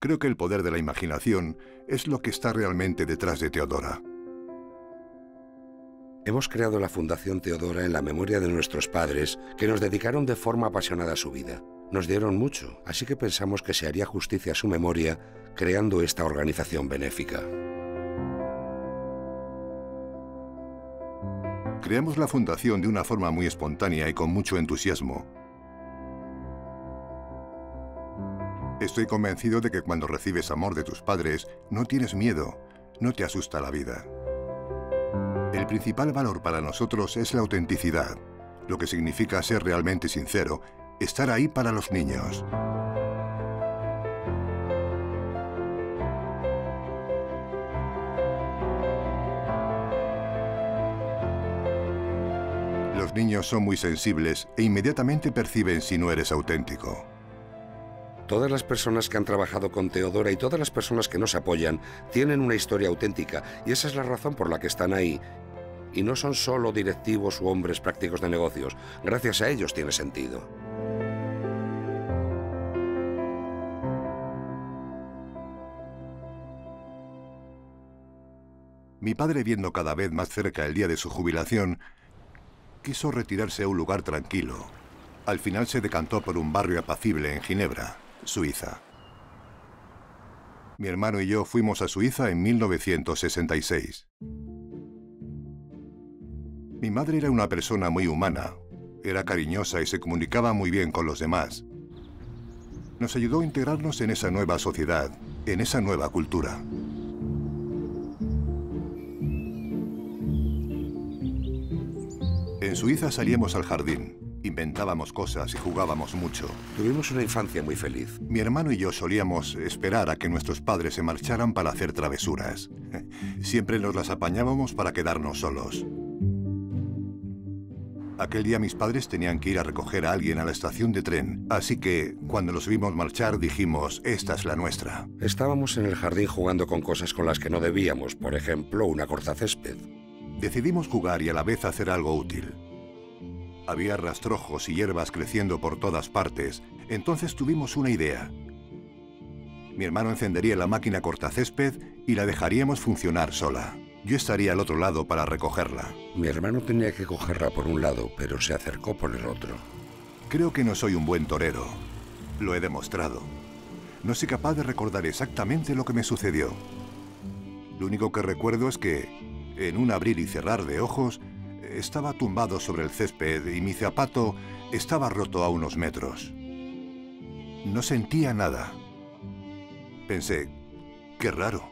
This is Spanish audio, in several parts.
Creo que el poder de la imaginación es lo que está realmente detrás de Teodora. Hemos creado la Fundación Teodora en la memoria de nuestros padres que nos dedicaron de forma apasionada a su vida. Nos dieron mucho, así que pensamos que se haría justicia a su memoria creando esta organización benéfica. Creamos la fundación de una forma muy espontánea y con mucho entusiasmo. Estoy convencido de que cuando recibes amor de tus padres, no tienes miedo, no te asusta la vida. El principal valor para nosotros es la autenticidad, lo que significa ser realmente sincero, estar ahí para los niños. Los niños son muy sensibles e inmediatamente perciben si no eres auténtico. Todas las personas que han trabajado con Teodora y todas las personas que nos apoyan tienen una historia auténtica y esa es la razón por la que están ahí. Y no son solo directivos u hombres prácticos de negocios. Gracias a ellos tiene sentido. Mi padre, viendo cada vez más cerca el día de su jubilación, quiso retirarse a un lugar tranquilo. Al final se decantó por un barrio apacible en Ginebra. Suiza. Mi hermano y yo fuimos a Suiza en 1966. Mi madre era una persona muy humana, era cariñosa y se comunicaba muy bien con los demás. Nos ayudó a integrarnos en esa nueva sociedad, en esa nueva cultura. En Suiza salíamos al jardín. Inventábamos cosas y jugábamos mucho. Tuvimos una infancia muy feliz. Mi hermano y yo solíamos esperar a que nuestros padres se marcharan para hacer travesuras. Siempre nos las apañábamos para quedarnos solos. Aquel día mis padres tenían que ir a recoger a alguien a la estación de tren, así que cuando los vimos marchar dijimos, esta es la nuestra. Estábamos en el jardín jugando con cosas con las que no debíamos, por ejemplo, una cortacésped. Decidimos jugar y a la vez hacer algo útil. Había rastrojos y hierbas creciendo por todas partes. Entonces tuvimos una idea. Mi hermano encendería la máquina cortacésped y la dejaríamos funcionar sola. Yo estaría al otro lado para recogerla. Mi hermano tenía que cogerla por un lado, pero se acercó por el otro. Creo que no soy un buen torero. Lo he demostrado. No soy capaz de recordar exactamente lo que me sucedió. Lo único que recuerdo es que, en un abrir y cerrar de ojos, estaba tumbado sobre el césped y mi zapato estaba roto a unos metros. No sentía nada. Pensé, qué raro.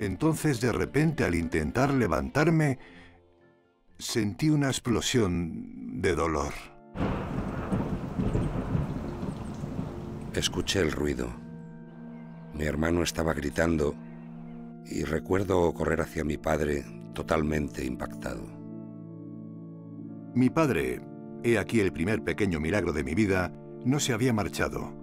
Entonces, de repente, al intentar levantarme, sentí una explosión de dolor. Escuché el ruido. Mi hermano estaba gritando y recuerdo correr hacia mi padre totalmente impactado. Mi padre, he aquí el primer pequeño milagro de mi vida, no se había marchado.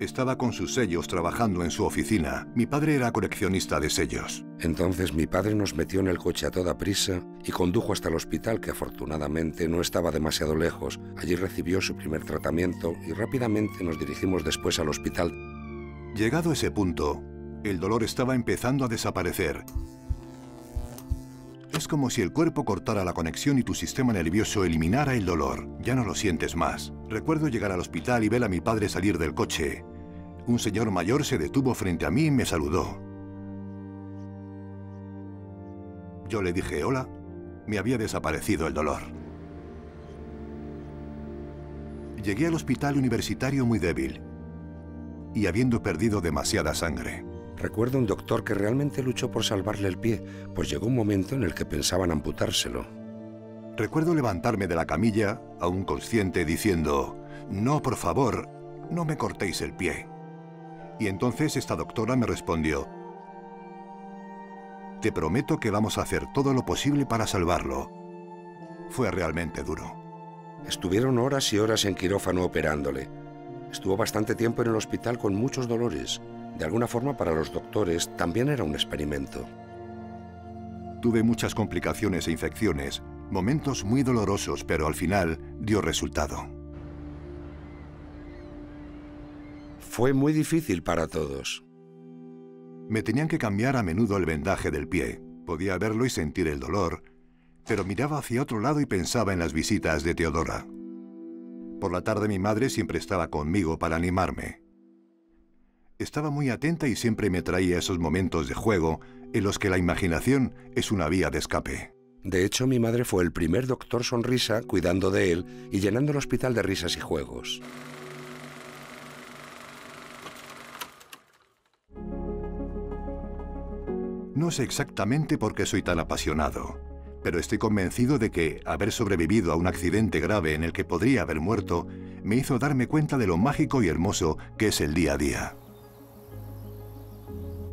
Estaba con sus sellos trabajando en su oficina. Mi padre era coleccionista de sellos. Entonces mi padre nos metió en el coche a toda prisa y condujo hasta el hospital que afortunadamente no estaba demasiado lejos. Allí recibió su primer tratamiento y rápidamente nos dirigimos después al hospital. Llegado ese punto, el dolor estaba empezando a desaparecer es como si el cuerpo cortara la conexión y tu sistema nervioso eliminara el dolor. Ya no lo sientes más. Recuerdo llegar al hospital y ver a mi padre salir del coche. Un señor mayor se detuvo frente a mí y me saludó. Yo le dije hola. Me había desaparecido el dolor. Llegué al hospital universitario muy débil y habiendo perdido demasiada sangre. Recuerdo un doctor que realmente luchó por salvarle el pie, pues llegó un momento en el que pensaban amputárselo. Recuerdo levantarme de la camilla, aún consciente, diciendo, no, por favor, no me cortéis el pie. Y entonces esta doctora me respondió, te prometo que vamos a hacer todo lo posible para salvarlo. Fue realmente duro. Estuvieron horas y horas en quirófano operándole. Estuvo bastante tiempo en el hospital con muchos dolores. De alguna forma para los doctores también era un experimento. Tuve muchas complicaciones e infecciones, momentos muy dolorosos, pero al final dio resultado. Fue muy difícil para todos. Me tenían que cambiar a menudo el vendaje del pie. Podía verlo y sentir el dolor, pero miraba hacia otro lado y pensaba en las visitas de Teodora. Por la tarde mi madre siempre estaba conmigo para animarme. Estaba muy atenta y siempre me traía esos momentos de juego en los que la imaginación es una vía de escape. De hecho, mi madre fue el primer doctor sonrisa cuidando de él y llenando el hospital de risas y juegos. No sé exactamente por qué soy tan apasionado, pero estoy convencido de que haber sobrevivido a un accidente grave en el que podría haber muerto me hizo darme cuenta de lo mágico y hermoso que es el día a día.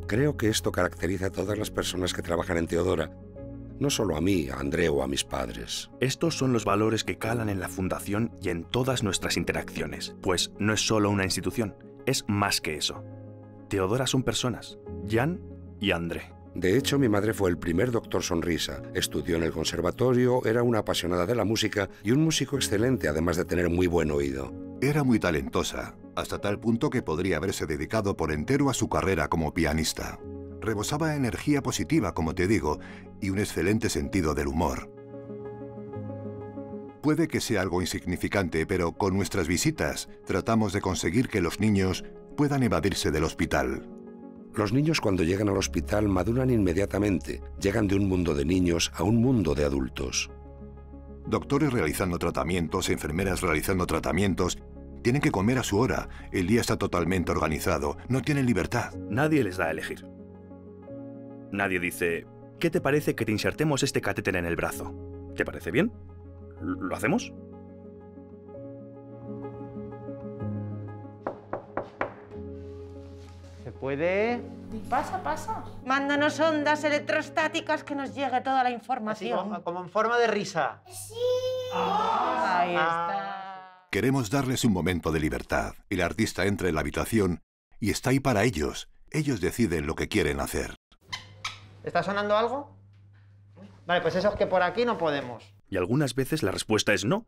Creo que esto caracteriza a todas las personas que trabajan en Teodora, no solo a mí, a André o a mis padres. Estos son los valores que calan en la Fundación y en todas nuestras interacciones, pues no es solo una institución, es más que eso. Teodora son personas, Jan y André. De hecho, mi madre fue el primer doctor sonrisa. Estudió en el conservatorio, era una apasionada de la música y un músico excelente, además de tener muy buen oído. Era muy talentosa, hasta tal punto que podría haberse dedicado por entero a su carrera como pianista. Rebosaba energía positiva, como te digo, y un excelente sentido del humor. Puede que sea algo insignificante, pero con nuestras visitas tratamos de conseguir que los niños puedan evadirse del hospital. Los niños cuando llegan al hospital maduran inmediatamente, llegan de un mundo de niños a un mundo de adultos. Doctores realizando tratamientos, enfermeras realizando tratamientos, tienen que comer a su hora, el día está totalmente organizado, no tienen libertad. Nadie les da a elegir. Nadie dice, ¿qué te parece que te insertemos este catéter en el brazo? ¿Te parece bien? ¿Lo hacemos? Puede... Pasa, pasa. Mándanos ondas electrostáticas que nos llegue toda la información. como, en forma de risa. Sí. Ahí está. Queremos darles un momento de libertad. El artista entra en la habitación y está ahí para ellos. Ellos deciden lo que quieren hacer. ¿Está sonando algo? Vale, pues eso es que por aquí no podemos. Y algunas veces la respuesta es no.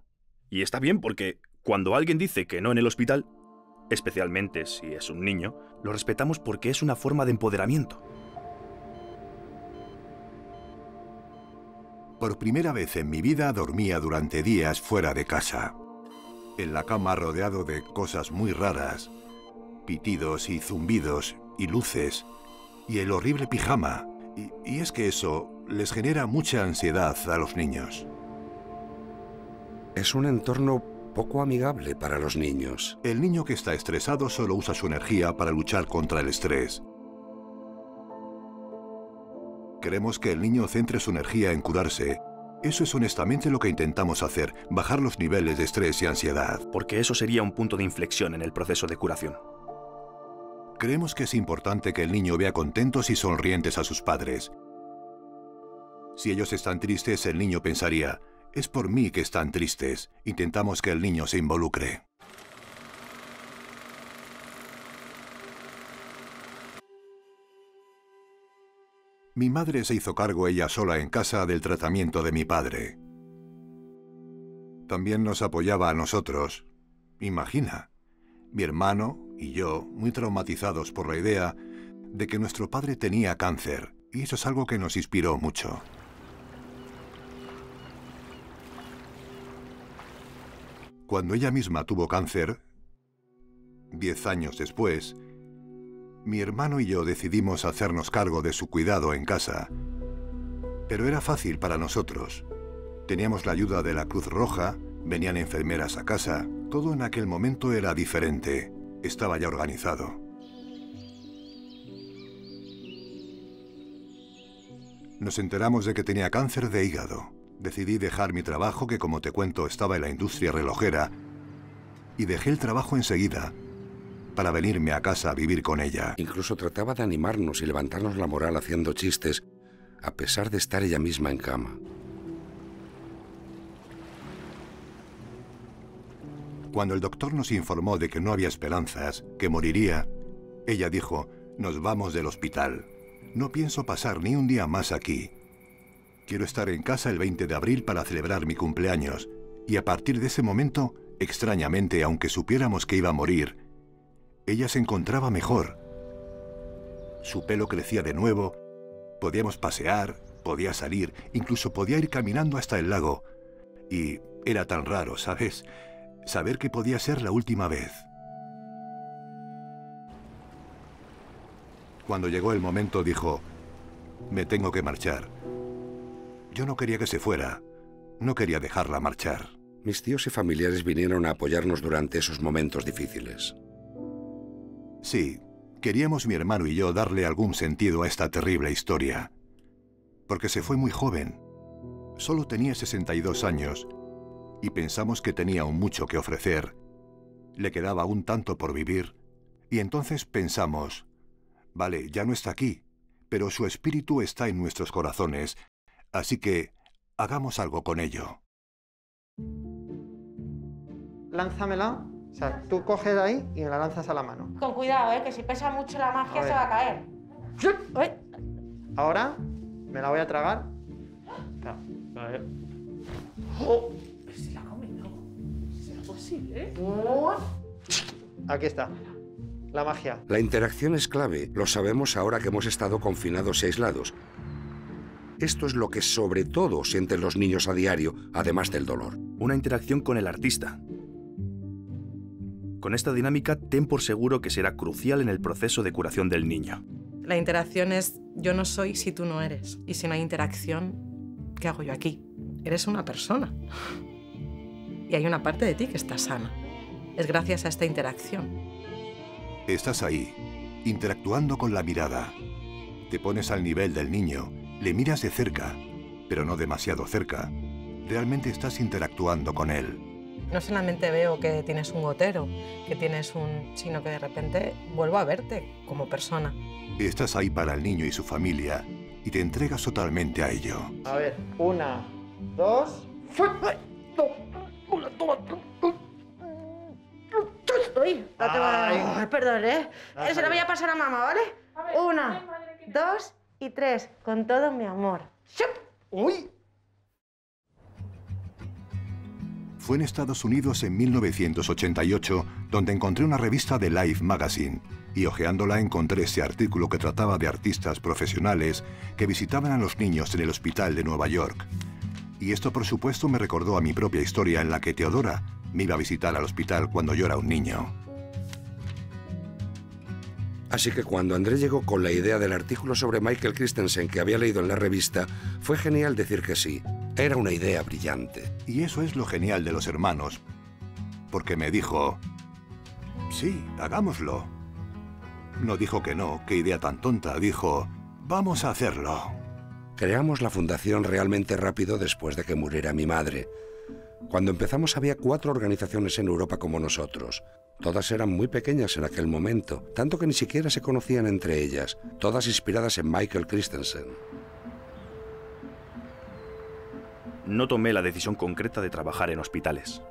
Y está bien porque cuando alguien dice que no en el hospital, especialmente si es un niño, lo respetamos porque es una forma de empoderamiento. Por primera vez en mi vida dormía durante días fuera de casa. En la cama rodeado de cosas muy raras, pitidos y zumbidos y luces, y el horrible pijama. Y, y es que eso les genera mucha ansiedad a los niños. Es un entorno poco amigable para los niños. El niño que está estresado solo usa su energía para luchar contra el estrés. Queremos que el niño centre su energía en curarse. Eso es honestamente lo que intentamos hacer, bajar los niveles de estrés y ansiedad. Porque eso sería un punto de inflexión en el proceso de curación. Creemos que es importante que el niño vea contentos y sonrientes a sus padres. Si ellos están tristes, el niño pensaría, es por mí que están tristes. Intentamos que el niño se involucre. Mi madre se hizo cargo ella sola en casa del tratamiento de mi padre. También nos apoyaba a nosotros. Imagina, mi hermano y yo, muy traumatizados por la idea de que nuestro padre tenía cáncer, y eso es algo que nos inspiró mucho. Cuando ella misma tuvo cáncer, diez años después, mi hermano y yo decidimos hacernos cargo de su cuidado en casa. Pero era fácil para nosotros. Teníamos la ayuda de la Cruz Roja, venían enfermeras a casa. Todo en aquel momento era diferente. Estaba ya organizado. Nos enteramos de que tenía cáncer de hígado. Decidí dejar mi trabajo, que como te cuento estaba en la industria relojera, y dejé el trabajo enseguida para venirme a casa a vivir con ella. Incluso trataba de animarnos y levantarnos la moral haciendo chistes, a pesar de estar ella misma en cama. Cuando el doctor nos informó de que no había esperanzas, que moriría, ella dijo, nos vamos del hospital. No pienso pasar ni un día más aquí. Quiero estar en casa el 20 de abril para celebrar mi cumpleaños. Y a partir de ese momento, extrañamente, aunque supiéramos que iba a morir, ella se encontraba mejor. Su pelo crecía de nuevo, podíamos pasear, podía salir, incluso podía ir caminando hasta el lago. Y era tan raro, ¿sabes? Saber que podía ser la última vez. Cuando llegó el momento dijo, me tengo que marchar. Yo no quería que se fuera, no quería dejarla marchar. Mis tíos y familiares vinieron a apoyarnos durante esos momentos difíciles. Sí, queríamos mi hermano y yo darle algún sentido a esta terrible historia. Porque se fue muy joven. Solo tenía 62 años y pensamos que tenía aún mucho que ofrecer. Le quedaba un tanto por vivir y entonces pensamos, vale, ya no está aquí, pero su espíritu está en nuestros corazones, así que hagamos algo con ello. Lánzamela. O sea, tú coges ahí y me la lanzas a la mano. Con cuidado, ¿eh? Que si pesa mucho la magia se va a caer. Ahora me la voy a tragar. Espera, a ver. Oh. Aquí está. La magia. La interacción es clave, lo sabemos ahora que hemos estado confinados y aislados. Esto es lo que sobre todo sienten los niños a diario, además del dolor. Una interacción con el artista. Con esta dinámica, ten por seguro que será crucial en el proceso de curación del niño. La interacción es yo no soy si tú no eres. Y si no hay interacción, ¿qué hago yo aquí? Eres una persona. Y hay una parte de ti que está sana. Es gracias a esta interacción. Estás ahí, interactuando con la mirada. Te pones al nivel del niño, le miras de cerca, pero no demasiado cerca. Realmente estás interactuando con él. No solamente veo que tienes un gotero, que tienes un... sino que de repente vuelvo a verte como persona. Estás ahí para el niño y su familia y te entregas totalmente a ello. A ver, una, dos. Uy, no te va Ay. Ay, perdón, ¿eh? Ay. Se lo voy a pasar a mamá, ¿vale? Una, dos y tres. Con todo mi amor. ¡Shup! ¡Uy! Fue en Estados Unidos en 1988 donde encontré una revista de Life Magazine y hojeándola encontré ese artículo que trataba de artistas profesionales que visitaban a los niños en el hospital de Nueva York. Y esto por supuesto me recordó a mi propia historia en la que Teodora me iba a visitar al hospital cuando yo era un niño. Así que cuando André llegó con la idea del artículo sobre Michael Christensen que había leído en la revista, fue genial decir que sí. Era una idea brillante. Y eso es lo genial de los hermanos, porque me dijo, sí, hagámoslo. No dijo que no, qué idea tan tonta, dijo, vamos a hacerlo. Creamos la fundación realmente rápido después de que muriera mi madre. Cuando empezamos había cuatro organizaciones en Europa como nosotros. Todas eran muy pequeñas en aquel momento, tanto que ni siquiera se conocían entre ellas, todas inspiradas en Michael Christensen. No tomé la decisión concreta de trabajar en hospitales.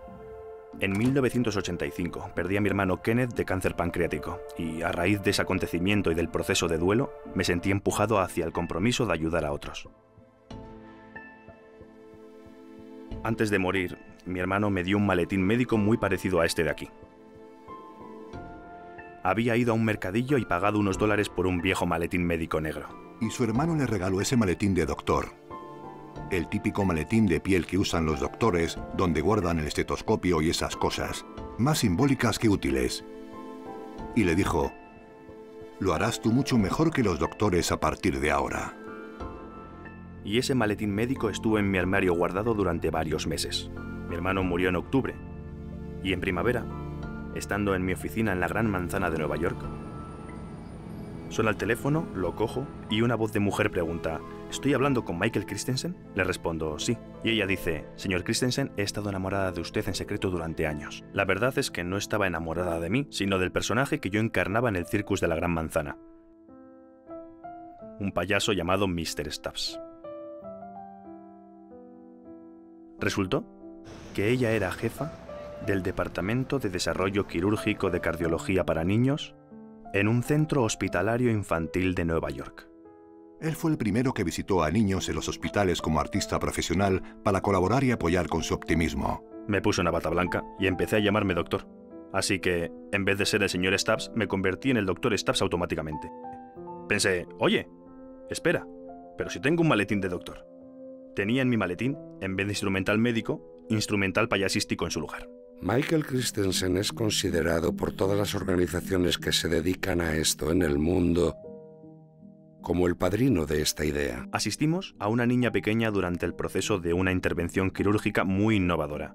En 1985 perdí a mi hermano Kenneth de cáncer pancreático y a raíz de ese acontecimiento y del proceso de duelo me sentí empujado hacia el compromiso de ayudar a otros. Antes de morir, mi hermano me dio un maletín médico muy parecido a este de aquí. Había ido a un mercadillo y pagado unos dólares por un viejo maletín médico negro. Y su hermano le regaló ese maletín de doctor. El típico maletín de piel que usan los doctores, donde guardan el estetoscopio y esas cosas, más simbólicas que útiles. Y le dijo, lo harás tú mucho mejor que los doctores a partir de ahora. Y ese maletín médico estuvo en mi armario guardado durante varios meses. Mi hermano murió en octubre y en primavera, estando en mi oficina en la Gran Manzana de Nueva York, suena el teléfono, lo cojo y una voz de mujer pregunta, ¿estoy hablando con Michael Christensen? Le respondo, sí. Y ella dice, señor Christensen, he estado enamorada de usted en secreto durante años. La verdad es que no estaba enamorada de mí, sino del personaje que yo encarnaba en el circus de la Gran Manzana. Un payaso llamado Mr. Stubbs. Resultó que ella era jefa del Departamento de Desarrollo Quirúrgico de Cardiología para Niños en un centro hospitalario infantil de Nueva York. Él fue el primero que visitó a niños en los hospitales como artista profesional para colaborar y apoyar con su optimismo. Me puse una bata blanca y empecé a llamarme doctor. Así que, en vez de ser el señor Stubbs, me convertí en el doctor Stubbs automáticamente. Pensé, oye, espera, pero si tengo un maletín de doctor. Tenía en mi maletín, en vez de instrumental médico, instrumental payasístico en su lugar. Michael Christensen es considerado por todas las organizaciones que se dedican a esto en el mundo como el padrino de esta idea. Asistimos a una niña pequeña durante el proceso de una intervención quirúrgica muy innovadora,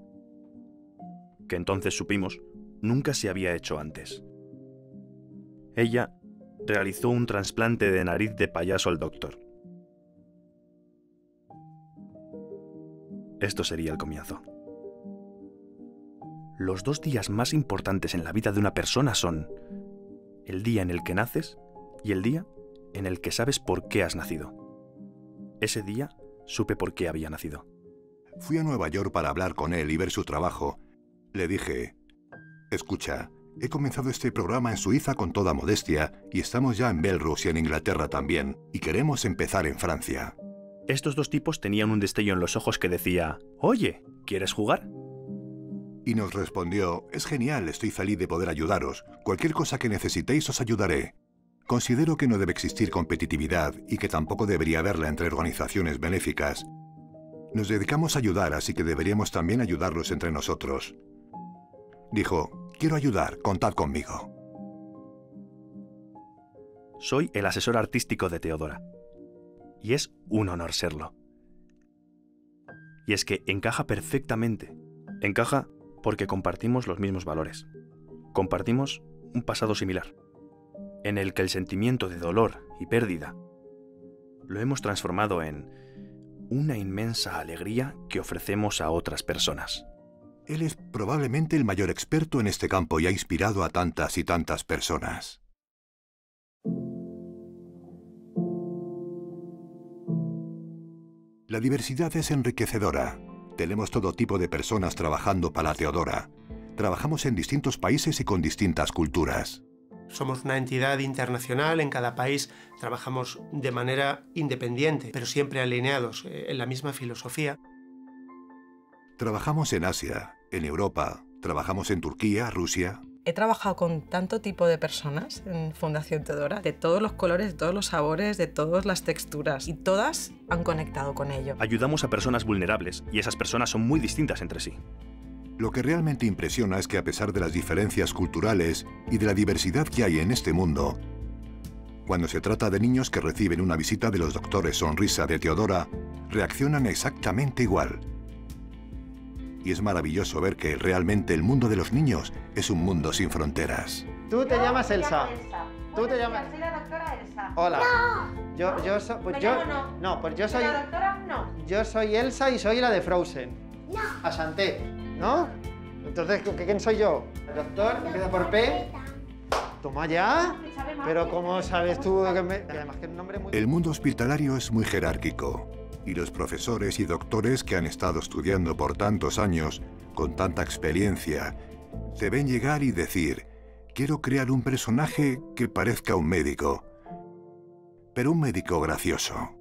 que entonces supimos nunca se había hecho antes. Ella realizó un trasplante de nariz de payaso al doctor. Esto sería el comienzo. Los dos días más importantes en la vida de una persona son el día en el que naces y el día en el que sabes por qué has nacido. Ese día supe por qué había nacido. Fui a Nueva York para hablar con él y ver su trabajo. Le dije, escucha, he comenzado este programa en Suiza con toda modestia y estamos ya en Belrus y en Inglaterra también, y queremos empezar en Francia. Estos dos tipos tenían un destello en los ojos que decía, Oye, ¿quieres jugar? Y nos respondió, es genial, estoy feliz de poder ayudaros. Cualquier cosa que necesitéis os ayudaré. Considero que no debe existir competitividad y que tampoco debería haberla entre organizaciones benéficas. Nos dedicamos a ayudar, así que deberíamos también ayudarlos entre nosotros. Dijo, quiero ayudar, contad conmigo. Soy el asesor artístico de Teodora. Y es un honor serlo. Y es que encaja perfectamente. Encaja porque compartimos los mismos valores. Compartimos un pasado similar en el que el sentimiento de dolor y pérdida lo hemos transformado en una inmensa alegría que ofrecemos a otras personas. Él es probablemente el mayor experto en este campo y ha inspirado a tantas y tantas personas. La diversidad es enriquecedora. Tenemos todo tipo de personas trabajando para Teodora. Trabajamos en distintos países y con distintas culturas. Somos una entidad internacional, en cada país trabajamos de manera independiente, pero siempre alineados eh, en la misma filosofía. Trabajamos en Asia, en Europa, trabajamos en Turquía, Rusia. He trabajado con tanto tipo de personas en Fundación Teodora, de todos los colores, de todos los sabores, de todas las texturas, y todas han conectado con ello. Ayudamos a personas vulnerables y esas personas son muy distintas entre sí. Lo que realmente impresiona es que a pesar de las diferencias culturales y de la diversidad que hay en este mundo, cuando se trata de niños que reciben una visita de los doctores Sonrisa de Teodora, reaccionan exactamente igual. Y es maravilloso ver que realmente el mundo de los niños es un mundo sin fronteras. Tú te llamas Elsa. Tú te llamas. Soy la doctora Elsa. Hola. No. Yo, yo soy. Pues yo. no. No, pues yo soy. La doctora no. Yo soy Elsa y soy la de Frozen. No. Asanté, ¿no? Entonces, ¿qué- ¿quién soy yo? El doctor, empieza por P. Toma ya. Pero ¿cómo sabes tú que me... Además que un nombre muy... El mundo hospitalario es muy jerárquico y los profesores y doctores que han estado estudiando por tantos años, con tanta experiencia, te ven llegar y decir, quiero crear un personaje que parezca un médico, pero un médico gracioso.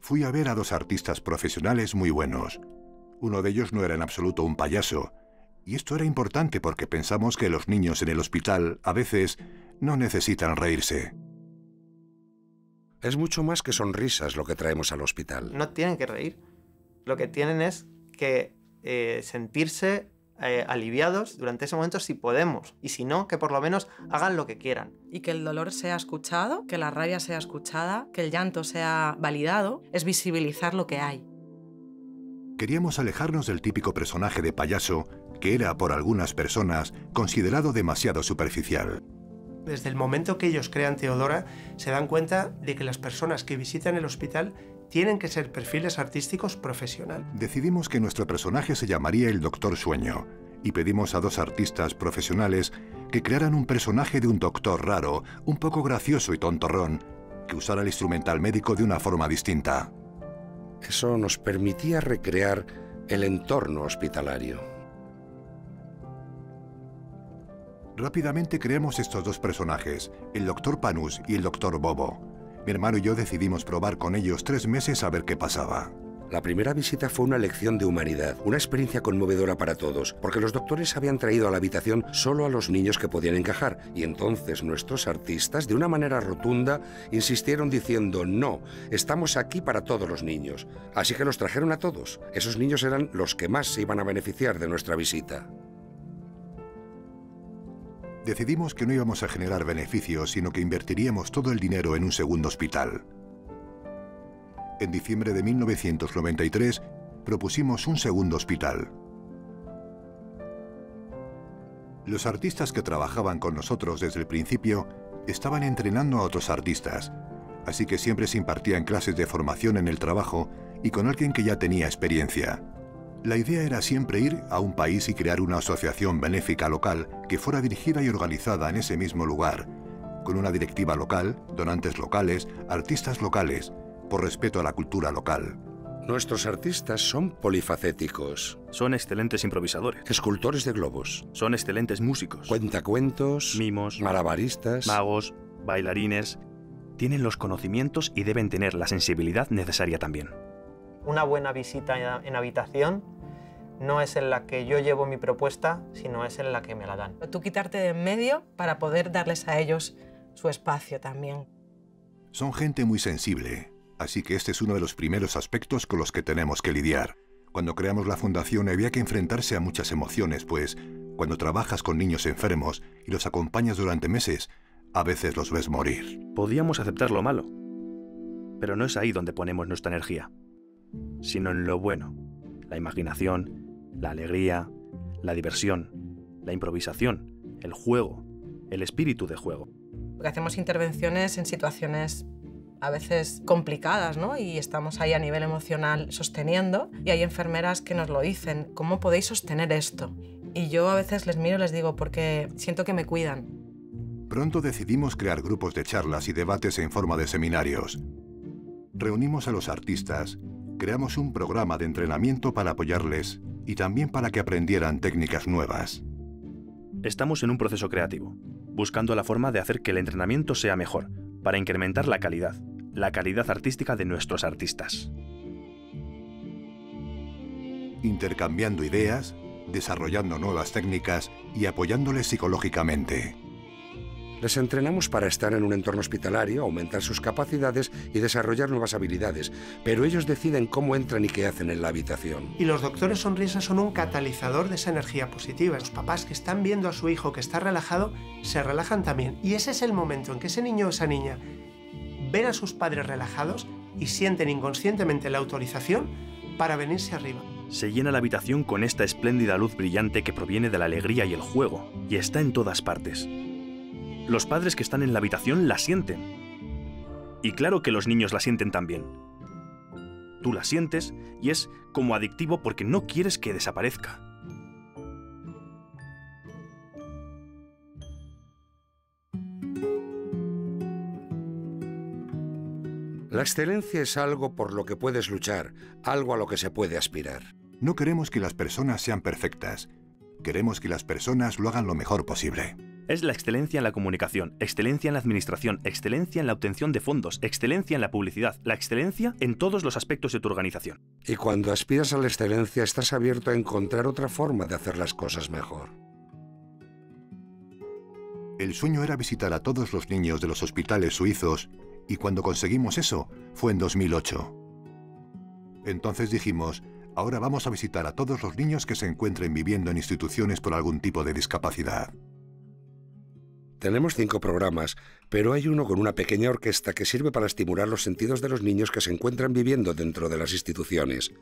Fui a ver a dos artistas profesionales muy buenos. Uno de ellos no era en absoluto un payaso, y esto era importante porque pensamos que los niños en el hospital a veces no necesitan reírse. Es mucho más que sonrisas lo que traemos al hospital. No tienen que reír. Lo que tienen es que eh, sentirse eh, aliviados durante ese momento si podemos. Y si no, que por lo menos hagan lo que quieran. Y que el dolor sea escuchado, que la rabia sea escuchada, que el llanto sea validado, es visibilizar lo que hay. Queríamos alejarnos del típico personaje de payaso que era por algunas personas considerado demasiado superficial. Desde el momento que ellos crean Teodora, se dan cuenta de que las personas que visitan el hospital tienen que ser perfiles artísticos profesional. Decidimos que nuestro personaje se llamaría el Doctor Sueño y pedimos a dos artistas profesionales que crearan un personaje de un doctor raro, un poco gracioso y tontorrón, que usara el instrumental médico de una forma distinta. Eso nos permitía recrear el entorno hospitalario. Rápidamente creamos estos dos personajes, el Doctor Panus y el Doctor Bobo. Mi hermano y yo decidimos probar con ellos tres meses a ver qué pasaba. La primera visita fue una lección de humanidad, una experiencia conmovedora para todos, porque los doctores habían traído a la habitación solo a los niños que podían encajar, y entonces nuestros artistas, de una manera rotunda, insistieron diciendo, no, estamos aquí para todos los niños. Así que los trajeron a todos. Esos niños eran los que más se iban a beneficiar de nuestra visita. Decidimos que no íbamos a generar beneficios, sino que invertiríamos todo el dinero en un segundo hospital en diciembre de 1993, propusimos un segundo hospital. Los artistas que trabajaban con nosotros desde el principio estaban entrenando a otros artistas, así que siempre se impartían clases de formación en el trabajo y con alguien que ya tenía experiencia. La idea era siempre ir a un país y crear una asociación benéfica local que fuera dirigida y organizada en ese mismo lugar, con una directiva local, donantes locales, artistas locales, por respeto a la cultura local. Nuestros artistas son polifacéticos. Son excelentes improvisadores. Escultores de globos. Son excelentes músicos. Cuentacuentos. Mimos. Malabaristas. Magos. Bailarines. Tienen los conocimientos y deben tener la sensibilidad necesaria también. Una buena visita en habitación no es en la que yo llevo mi propuesta, sino es en la que me la dan. Tú quitarte de en medio para poder darles a ellos su espacio también. Son gente muy sensible, Así que este es uno de los primeros aspectos con los que tenemos que lidiar. Cuando creamos la fundación había que enfrentarse a muchas emociones, pues cuando trabajas con niños enfermos y los acompañas durante meses, a veces los ves morir. Podíamos aceptar lo malo, pero no es ahí donde ponemos nuestra energía, sino en lo bueno, la imaginación, la alegría, la diversión, la improvisación, el juego, el espíritu de juego. Porque hacemos intervenciones en situaciones a veces complicadas, ¿no? Y estamos ahí a nivel emocional sosteniendo y hay enfermeras que nos lo dicen, ¿cómo podéis sostener esto? Y yo a veces les miro y les digo, porque siento que me cuidan. Pronto decidimos crear grupos de charlas y debates en forma de seminarios. Reunimos a los artistas, creamos un programa de entrenamiento para apoyarles y también para que aprendieran técnicas nuevas. Estamos en un proceso creativo, buscando la forma de hacer que el entrenamiento sea mejor, para incrementar la calidad, la calidad artística de nuestros artistas. Intercambiando ideas, desarrollando nuevas técnicas y apoyándoles psicológicamente. Les entrenamos para estar en un entorno hospitalario, aumentar sus capacidades y desarrollar nuevas habilidades, pero ellos deciden cómo entran y qué hacen en la habitación. Y los doctores sonrisas son un catalizador de esa energía positiva. Los papás que están viendo a su hijo que está relajado, se relajan también. Y ese es el momento en que ese niño o esa niña ven a sus padres relajados y sienten inconscientemente la autorización para venirse arriba. Se llena la habitación con esta espléndida luz brillante que proviene de la alegría y el juego, y está en todas partes. Los padres que están en la habitación la sienten. Y claro que los niños la sienten también. Tú la sientes y es como adictivo porque no quieres que desaparezca. La excelencia es algo por lo que puedes luchar, algo a lo que se puede aspirar. No queremos que las personas sean perfectas. Queremos que las personas lo hagan lo mejor posible. Es la excelencia en la comunicación, excelencia en la administración, excelencia en la obtención de fondos, excelencia en la publicidad, la excelencia en todos los aspectos de tu organización. Y cuando aspiras a la excelencia estás abierto a encontrar otra forma de hacer las cosas mejor. El sueño era visitar a todos los niños de los hospitales suizos y cuando conseguimos eso fue en 2008. Entonces dijimos, ahora vamos a visitar a todos los niños que se encuentren viviendo en instituciones por algún tipo de discapacidad. Tenemos cinco programas, pero hay uno con una pequeña orquesta que sirve para estimular los sentidos de los niños que se encuentran viviendo dentro de las instituciones.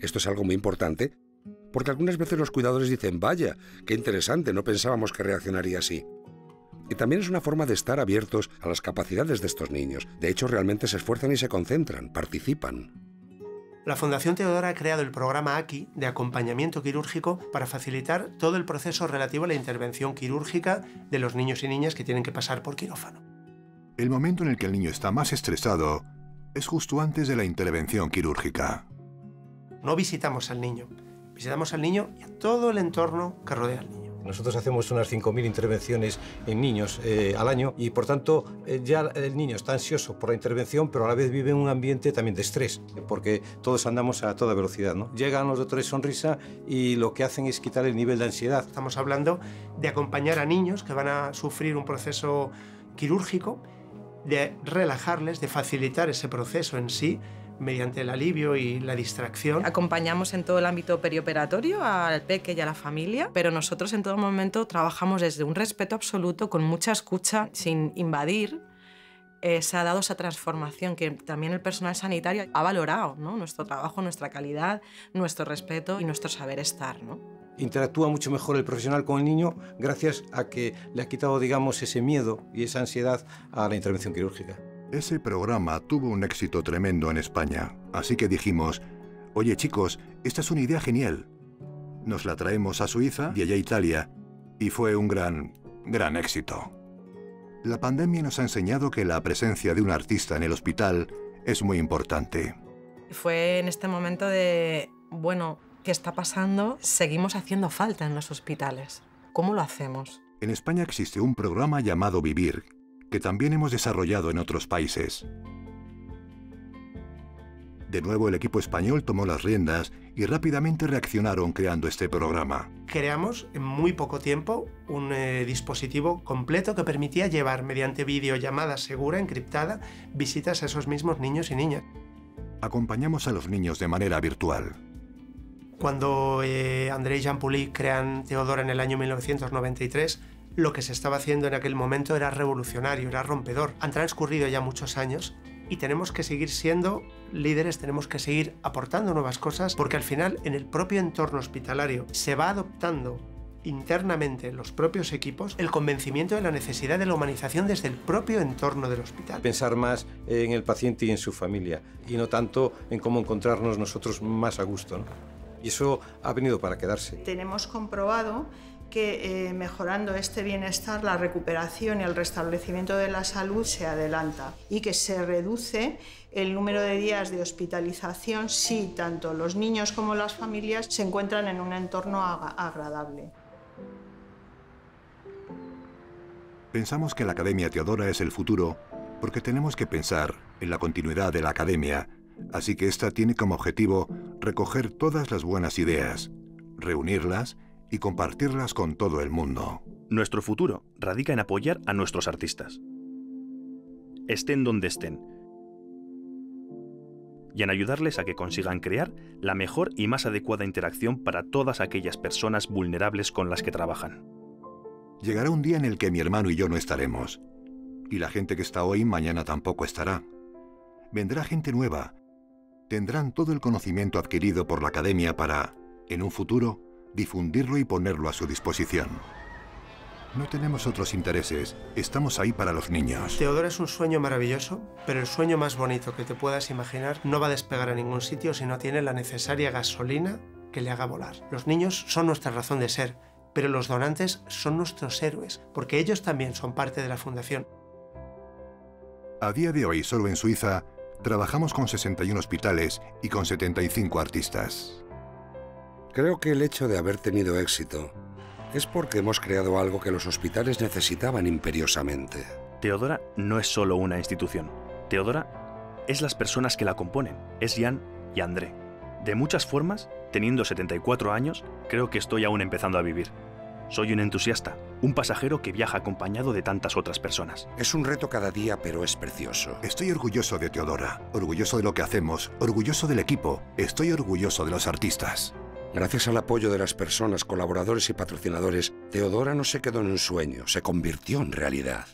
Esto es algo muy importante, porque algunas veces los cuidadores dicen, vaya, qué interesante, no pensábamos que reaccionaría así. Y también es una forma de estar abiertos a las capacidades de estos niños. De hecho, realmente se esfuerzan y se concentran, participan. La Fundación Teodora ha creado el programa AKI de acompañamiento quirúrgico para facilitar todo el proceso relativo a la intervención quirúrgica de los niños y niñas que tienen que pasar por quirófano. El momento en el que el niño está más estresado es justo antes de la intervención quirúrgica. No visitamos al niño, visitamos al niño y a todo el entorno que rodea al niño. Nosotros hacemos unas 5.000 intervenciones en niños eh, al año y por tanto eh, ya el niño está ansioso por la intervención, pero a la vez vive en un ambiente también de estrés, porque todos andamos a toda velocidad. ¿no? Llegan los doctores sonrisa y lo que hacen es quitar el nivel de ansiedad. Estamos hablando de acompañar a niños que van a sufrir un proceso quirúrgico, de relajarles, de facilitar ese proceso en sí mediante el alivio y la distracción. Acompañamos en todo el ámbito perioperatorio al peque y a la familia, pero nosotros en todo momento trabajamos desde un respeto absoluto, con mucha escucha, sin invadir. Eh, se ha dado esa transformación que también el personal sanitario ha valorado, ¿no? nuestro trabajo, nuestra calidad, nuestro respeto y nuestro saber estar. ¿no? interactúa mucho mejor el profesional con el niño gracias a que le ha quitado, digamos, ese miedo y esa ansiedad a la intervención quirúrgica. Ese programa tuvo un éxito tremendo en España, así que dijimos, oye chicos, esta es una idea genial. Nos la traemos a Suiza y allá a Italia, y fue un gran, gran éxito. La pandemia nos ha enseñado que la presencia de un artista en el hospital es muy importante. Fue en este momento de, bueno, ¿qué está pasando? Seguimos haciendo falta en los hospitales. ¿Cómo lo hacemos? En España existe un programa llamado Vivir, que también hemos desarrollado en otros países. De nuevo el equipo español tomó las riendas y rápidamente reaccionaron creando este programa. Creamos en muy poco tiempo un eh, dispositivo completo que permitía llevar mediante videollamada segura, encriptada, visitas a esos mismos niños y niñas. Acompañamos a los niños de manera virtual. Cuando eh, André y Jean Pouly crean Teodora en el año 1993, lo que se estaba haciendo en aquel momento era revolucionario, era rompedor. Han transcurrido ya muchos años y tenemos que seguir siendo líderes, tenemos que seguir aportando nuevas cosas, porque al final en el propio entorno hospitalario se va adoptando internamente en los propios equipos el convencimiento de la necesidad de la humanización desde el propio entorno del hospital. Pensar más en el paciente y en su familia y no tanto en cómo encontrarnos nosotros más a gusto. Y eso ha venido para quedarse. Tenemos comprobado que eh, mejorando este bienestar, la recuperación y el restablecimiento de la salud se adelanta y que se reduce el número de días de hospitalización si tanto los niños como las familias se encuentran en un entorno agradable. Pensamos que la Academia Teodora es el futuro porque tenemos que pensar en la continuidad de la Academia, así que esta tiene como objetivo recoger todas las buenas ideas, reunirlas y compartirlas con todo el mundo. Nuestro futuro radica en apoyar a nuestros artistas. Estén donde estén. Y en ayudarles a que consigan crear la mejor y más adecuada interacción para todas aquellas personas vulnerables con las que trabajan. Llegará un día en el que mi hermano y yo no estaremos. Y la gente que está hoy mañana tampoco estará. Vendrá gente nueva. Tendrán todo el conocimiento adquirido por la academia para, en un futuro, difundirlo y ponerlo a su disposición. No tenemos otros intereses, estamos ahí para los niños. Teodora es un sueño maravilloso, pero el sueño más bonito que te puedas imaginar no va a despegar a ningún sitio si no tiene la necesaria gasolina que le haga volar. Los niños son nuestra razón de ser, pero los donantes son nuestros héroes, porque ellos también son parte de la fundación. A día de hoy, solo en Suiza, trabajamos con 61 hospitales y con 75 artistas. Creo que el hecho de haber tenido éxito es porque hemos creado algo que los hospitales necesitaban imperiosamente. Teodora no es solo una institución. Teodora es las personas que la componen. Es Jan y André. De muchas formas, teniendo 74 años, creo que estoy aún empezando a vivir. Soy un entusiasta, un pasajero que viaja acompañado de tantas otras personas. Es un reto cada día, pero es precioso. Estoy orgulloso de Teodora, orgulloso de lo que hacemos, orgulloso del equipo, estoy orgulloso de los artistas. Gracias al apoyo de las personas, colaboradores y patrocinadores, Teodora no se quedó en un sueño, se convirtió en realidad.